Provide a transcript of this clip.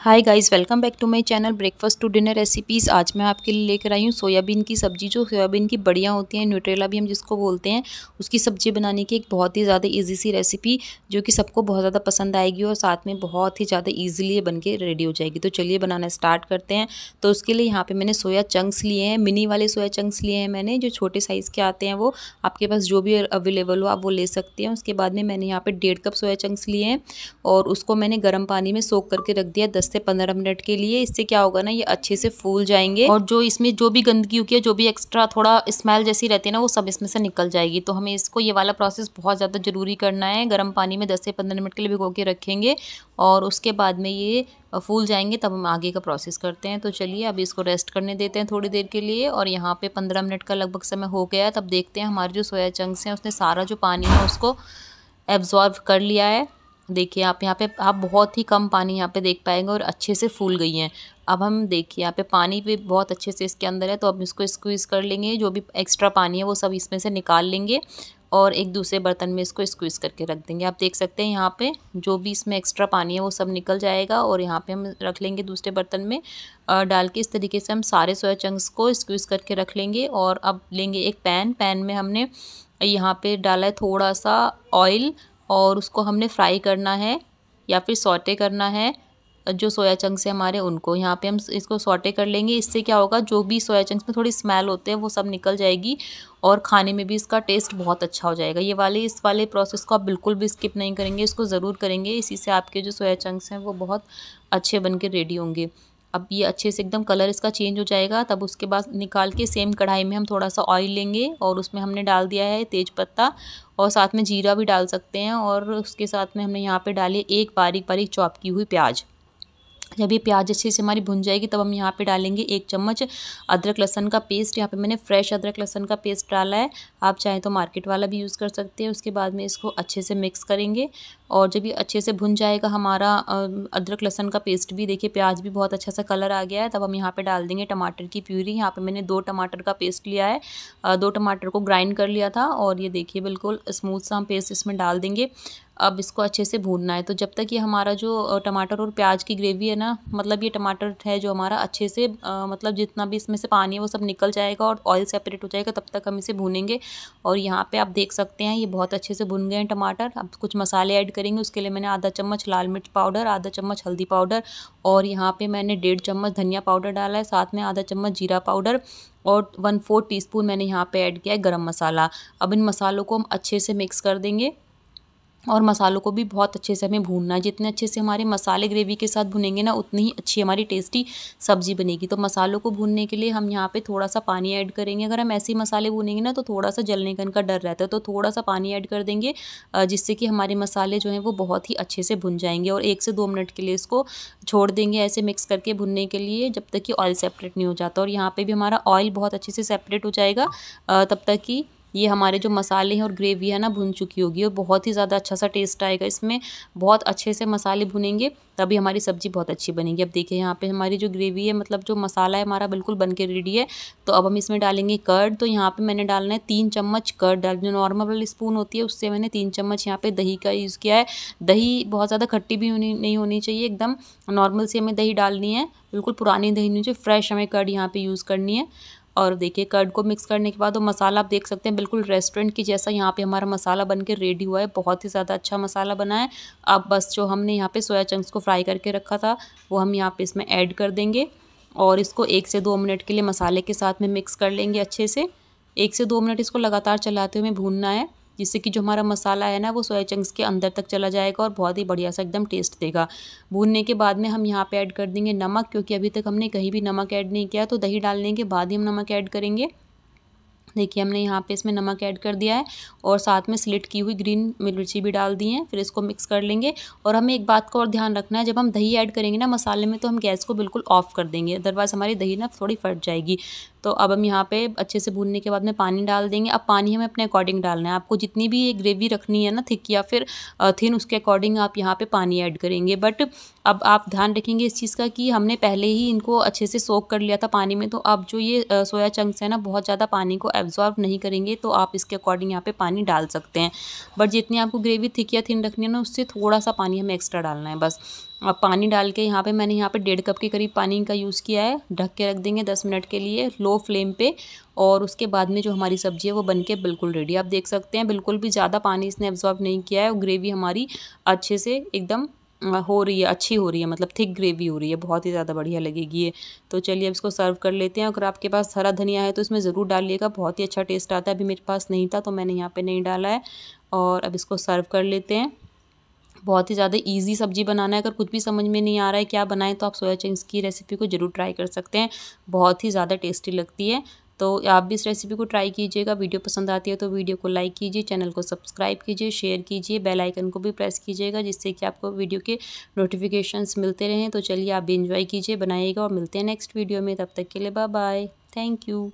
Hi guys welcome back to my channel breakfast to dinner recipes आज मैं आपके लिए लेकर आई हूँ सोयाबीन की सब्ज़ी, जो सोयाबीन की बढ़िया होती हैं न्यूट्रेला भी हम जिसको बोलते हैं, उसकी सब्ज़ी बनाने की एक बहुत ही ज़्यादा इजी सी रेसिपी जो कि सबको बहुत ज़्यादा पसंद आएगी और साथ में बहुत ही ज़्यादा ईजिली बन के रेडी हो जाएगी। तो चलिए बनाना स्टार्ट करते हैं। तो उसके लिए यहाँ पर मैंने सोया चंक्स लिए हैं मिनी वाले सोया चंक्स लिए हैं मैंने, जो छोटे साइज़ के आते हैं वो, आपके पास जो भी अवेलेबल हो आप वो ले सकते हैं। उसके बाद में मैंने यहाँ पर डेढ़ कप सोया चंक्स लिए हैं और उसको मैंने गर्म पानी में सोख करके रख दिया, दस से पंद्रह मिनट के लिए, इससे क्या होगा ना, ये अच्छे से फूल जाएँगे और जो इसमें जो भी गंदगी होगी है, जो भी एक्स्ट्रा थोड़ा स्मेल जैसी रहती है ना, वो सब इसमें से निकल जाएगी। तो हमें इसको, ये वाला प्रोसेस बहुत ज़्यादा ज़रूरी करना है। गर्म पानी में दस से पंद्रह मिनट के लिए भिगो के रखेंगे और उसके बाद में ये फूल जाएँगे, तब हम आगे का प्रोसेस करते हैं। तो चलिए, अभी इसको रेस्ट करने देते हैं थोड़ी देर के लिए और यहाँ पे पंद्रह मिनट का लगभग समय हो गया है। तब देखते हैं हमारे जो सोया चंक्स हैं, उसने सारा जो पानी है उसको एब्जॉर्व कर लिया है। देखिए, आप यहाँ पे, आप बहुत ही कम पानी यहाँ पे देख पाएँगे और अच्छे से फूल गई हैं। अब हम देखिए, यहाँ पे पानी भी बहुत अच्छे से इसके अंदर है तो अब इसको स्क्वीज़ कर लेंगे, जो भी एक्स्ट्रा पानी है वो सब इसमें से निकाल लेंगे और एक दूसरे बर्तन में इसको स्क्वीज़ करके रख देंगे। आप देख सकते हैं यहाँ पे जो भी इसमें एक्स्ट्रा पानी है वो सब निकल जाएगा और यहाँ पे हम रख लेंगे दूसरे बर्तन में। डाल के इस तरीके से हम सारे सोया चंक्स को स्क्वीज़ करके रख लेंगे और अब लेंगे एक पैन पैन में हमने यहाँ पे डाला है थोड़ा सा ऑयल और उसको हमने फ्राई करना है या फिर सॉटे करना है, जो सोया चंक्स है हमारे, उनको। यहाँ पे हम इसको सॉटे कर लेंगे। इससे क्या होगा, जो भी सोया चंक्स में थोड़ी स्मेल होते हैं, वो सब निकल जाएगी और खाने में भी इसका टेस्ट बहुत अच्छा हो जाएगा। ये वाले, इस वाले प्रोसेस को आप बिल्कुल भी स्किप नहीं करेंगे, इसको ज़रूर करेंगे। इसी से आपके जो सोया चंक्स हैं, वो बहुत अच्छे बन के रेडी होंगे। अब ये अच्छे से एकदम कलर इसका चेंज हो जाएगा। तब उसके बाद निकाल के सेम कढ़ाई में हम थोड़ा सा ऑयल लेंगे और उसमें हमने डाल दिया है तेज पत्ता और साथ में जीरा भी डाल सकते हैं और उसके साथ में हमने यहाँ पे डाले एक बारीक बारीक चॉप की हुई प्याज। जब ये प्याज अच्छे से हमारी भुन जाएगी, तब हम यहाँ पे डालेंगे एक चम्मच अदरक लहसन का पेस्ट। यहाँ पे मैंने फ्रेश अदरक लहसन का पेस्ट डाला है। आप चाहें तो मार्केट वाला भी यूज़ कर सकते हैं। उसके बाद में इसको अच्छे से मिक्स करेंगे और जब ये अच्छे से भुन जाएगा, हमारा अदरक लहसन का पेस्ट भी देखिए, प्याज भी बहुत अच्छा सा कलर आ गया है। तब हम यहाँ पर डाल देंगे टमाटर की प्यूरी। यहाँ पर मैंने दो टमाटर का पेस्ट लिया है। दो टमाटर को ग्राइंड कर लिया था और ये देखिए बिल्कुल स्मूथ सा हम पेस्ट इसमें डाल देंगे। अब इसको अच्छे से भूनना है। तो जब तक ये हमारा जो टमाटर और प्याज की ग्रेवी है ना मतलब ये टमाटर है जो हमारा अच्छे से आ, मतलब जितना भी इसमें से पानी है वो सब निकल जाएगा और ऑयल सेपरेट हो जाएगा तब तक हम इसे भूनेंगे। और यहाँ पे आप देख सकते हैं ये बहुत अच्छे से भुन गए हैं टमाटर। अब कुछ मसाले ऐड करेंगे उसके लिए मैंने आधा चम्मच लाल मिर्च पाउडर आधा चम्मच हल्दी पाउडर और यहाँ पर मैंने डेढ़ चम्मच धनिया पाउडर डाला है साथ में आधा चम्मच जीरा पाउडर और वन फोर टी स्पून मैंने यहाँ पे ऐड किया है गरम मसाला। अब इन मसालों को हम अच्छे से मिक्स कर देंगे। और मसालों को भी बहुत अच्छे से हमें भूनना है। जितने अच्छे से हमारे मसाले ग्रेवी के साथ भुनेंगे ना, उतनी ही अच्छी हमारी टेस्टी सब्ज़ी बनेगी। तो मसालों को भूनने के लिए हम यहाँ पे थोड़ा सा पानी ऐड करेंगे। अगर हम ऐसे मसाले भूनेंगे ना तो थोड़ा सा जलने का इनका डर रहता है। तो थोड़ा सा पानी ऐड कर देंगे जिससे कि हमारे मसाले जो हैं वो बहुत ही अच्छे से भुन जाएँगे और एक से दो मिनट के लिए इसको छोड़ देंगे ऐसे मिक्स करके भुनने के लिए, जब तक कि ऑयल सेपरेट नहीं हो जाता। और यहाँ पर भी हमारा ऑयल बहुत अच्छे से सेपरेट हो जाएगा तब तक कि ये हमारे जो मसाले हैं और ग्रेवी है ना, भुन चुकी होगी और बहुत ही ज़्यादा अच्छा सा टेस्ट आएगा। इसमें बहुत अच्छे से मसाले भुनेंगे, तभी हमारी सब्ज़ी बहुत अच्छी बनेगी। अब देखिए, यहाँ पे हमारी जो ग्रेवी है मतलब जो मसाला है हमारा बिल्कुल बन के रेडी है। तो अब हम इसमें डालेंगे कर्ड तो यहाँ पे मैंने डालना है तीन चम्मच कर्ड डाल, जो नॉर्मल स्पून होती है, उससे मैंने तीन चम्मच यहाँ पे दही का यूज़ किया है। दही बहुत ज़्यादा खट्टी भी होनी, नहीं होनी चाहिए, एकदम नॉर्मल से हमें दही डालनी है। बिल्कुल पुरानी दही नहीं चाहिए फ्रेश हमें कर्ड यहाँ पर यूज़ करनी है। और देखिए कर्ड को मिक्स करने के बाद वो मसाला आप देख सकते हैं, बिल्कुल रेस्टोरेंट की जैसा यहाँ पे हमारा मसाला बन के रेडी हुआ है। बहुत ही ज़्यादा अच्छा मसाला बना है। अब बस जो हमने यहाँ पे सोया चंक्स को फ्राई करके रखा था, वो हम यहाँ पे इसमें ऐड कर देंगे और इसको एक से दो मिनट के लिए मसाले के साथ में मिक्स कर लेंगे अच्छे से। एक से दो मिनट इसको लगातार चलाते हुए भूनना है। जिससे कि जो हमारा मसाला है ना, वो सोया चंक्स के अंदर तक चला जाएगा और बहुत ही बढ़िया सा एकदम टेस्ट देगा। भूनने के बाद में हम यहाँ पर ऐड कर देंगे नमक, क्योंकि अभी तक हमने कहीं भी नमक ऐड नहीं किया तो दही डालने के बाद ही हम नमक ऐड करेंगे। देखिए, हमने यहाँ पे इसमें नमक ऐड कर दिया है और साथ में स्लिट की हुई ग्रीन मिर्ची भी डाल दी है, फिर इसको मिक्स कर लेंगे। और हमें एक बात का और ध्यान रखना है, जब हम दही ऐड करेंगे ना मसाले में तो हम गैस को बिल्कुल ऑफ़ कर देंगे, अदरवाइज़ हमारी दही ना थोड़ी फट जाएगी। तो अब हम यहाँ पे अच्छे से भूनने के बाद में पानी डाल देंगे। अब पानी हमें अपने अकॉर्डिंग डालना है। आपको जितनी भी ये ग्रेवी रखनी है ना थिक या फिर थिन, उसके अकॉर्डिंग आप यहाँ पे पानी ऐड करेंगे। बट अब आप ध्यान रखेंगे इस चीज़ का कि हमने पहले ही इनको अच्छे से सोक कर लिया था पानी में तो अब जो ये सोया चंक्स है ना, बहुत ज़्यादा पानी को एब्जॉर्व नहीं करेंगे तो आप इसके अकॉर्डिंग यहाँ पे पानी डाल सकते हैं। बट जितनी आपको ग्रेवी थिक या थिन रखनी है ना, उससे थोड़ा सा पानी हमें एक्स्ट्रा डालना है बस। अब पानी डाल के यहाँ पे मैंने यहाँ पे डेढ़ कप के करीब पानी का यूज़ किया है, ढक के रख देंगे दस मिनट के लिए लो फ्लेम पे और उसके बाद में जो हमारी सब्ज़ी है वो बन के बिल्कुल रेडी आप देख सकते हैं, बिल्कुल भी ज़्यादा पानी इसने एब्जॉर्ब नहीं किया है और ग्रेवी हमारी अच्छे से एकदम हो रही है, अच्छी हो रही है मतलब थिक ग्रेवी हो रही है, बहुत ही ज़्यादा बढ़िया लगेगी ये। तो चलिए अब इसको सर्व कर लेते हैं, अगर आपके पास हरा धनिया है तो इसमें ज़रूर डालिएगा, बहुत ही अच्छा टेस्ट आता है, अभी मेरे पास नहीं था तो मैंने यहाँ पे नहीं डाला है। और अब इसको सर्व कर लेते हैं। बहुत ही ज़्यादा इजी सब्ज़ी बनाना है, अगर कुछ भी समझ में नहीं आ रहा है, क्या बनाएँ तो आप सोया चंक्स की रेसिपी को ज़रूर ट्राई कर सकते हैं, बहुत ही ज़्यादा टेस्टी लगती है। तो आप भी इस रेसिपी को ट्राई कीजिएगा। वीडियो पसंद आती है तो वीडियो को लाइक कीजिए चैनल को सब्सक्राइब कीजिए शेयर कीजिए बेल आइकन को भी प्रेस कीजिएगा जिससे कि आपको वीडियो के नोटिफिकेशंस मिलते रहें। तो चलिए आप भी इंजॉय कीजिए, बनाइएगा और मिलते हैं नेक्स्ट वीडियो में। तब तक के लिए बाय बाय थैंक यू